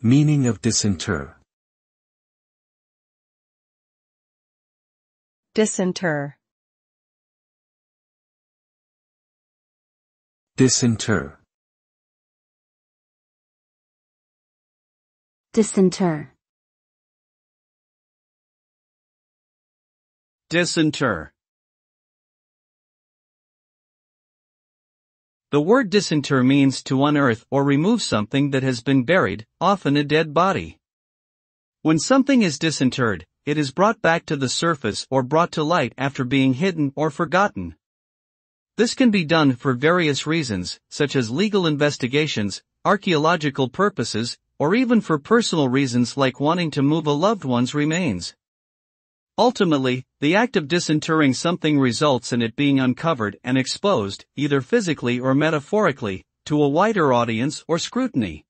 Meaning of disinter. disinter, Disinter. disinter, Disinter. The word disinter means to unearth or remove something that has been buried, often a dead body. When something is disinterred, it is brought back to the surface or brought to light after being hidden or forgotten. This can be done for various reasons, such as legal investigations, archaeological purposes, or even for personal reasons like wanting to move a loved one's remains. Ultimately, the act of disinterring something results in it being uncovered and exposed, either physically or metaphorically, to a wider audience or scrutiny.